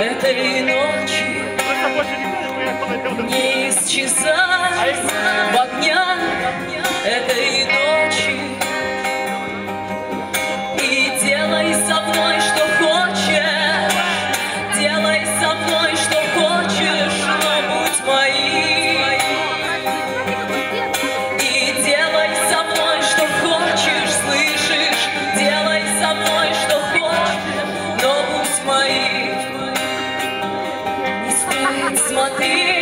этой ночи не исчезай. А В огнях. этой смотри.